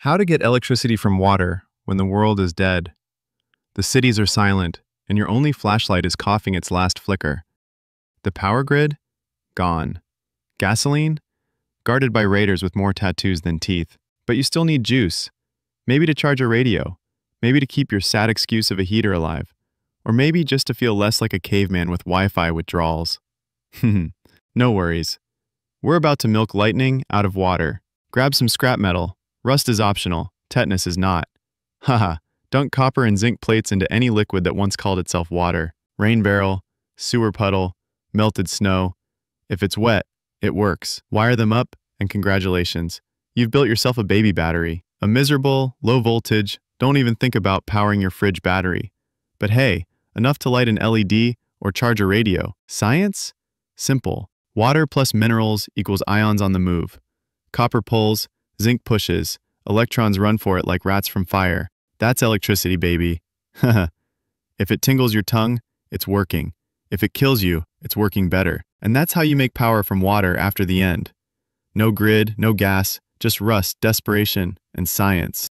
How to get electricity from water when the world is dead. The cities are silent, and your only flashlight is coughing its last flicker. The power grid? Gone. Gasoline? Guarded by raiders with more tattoos than teeth. But you still need juice. Maybe to charge a radio. Maybe to keep your sad excuse of a heater alive. Or maybe just to feel less like a caveman with Wi Fi withdrawals. no worries. We're about to milk lightning out of water. Grab some scrap metal. Rust is optional, tetanus is not. Haha, dunk copper and zinc plates into any liquid that once called itself water. Rain barrel, sewer puddle, melted snow. If it's wet, it works. Wire them up, and congratulations. You've built yourself a baby battery. A miserable, low voltage, don't even think about powering your fridge battery. But hey, enough to light an LED or charge a radio. Science? Simple. Water plus minerals equals ions on the move. Copper pulls, zinc pushes, electrons run for it like rats from fire. That's electricity, baby. if it tingles your tongue, it's working. If it kills you, it's working better. And that's how you make power from water after the end. No grid, no gas, just rust, desperation, and science.